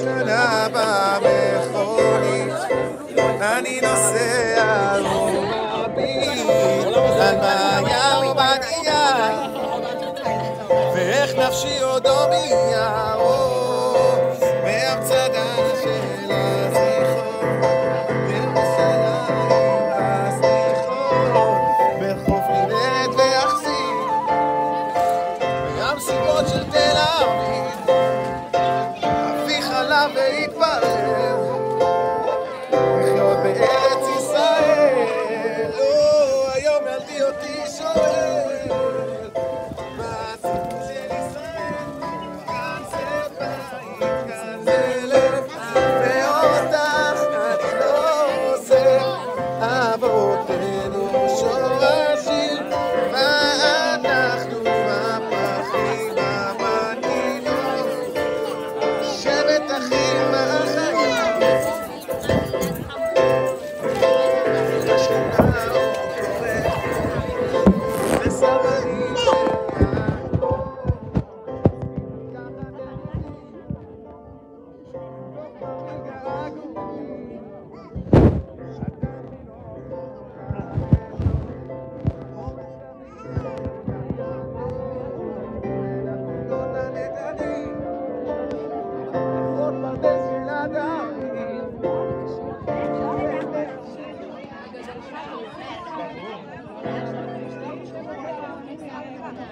שנה במכונית, אני נוסע ומביט על מאיה ובנייה, ואיך נפשי עוד הומייה, מהמצדה של הזיכרון, בחוף נמלט ויחסית, וגם סיבות של תל אביב. la veille,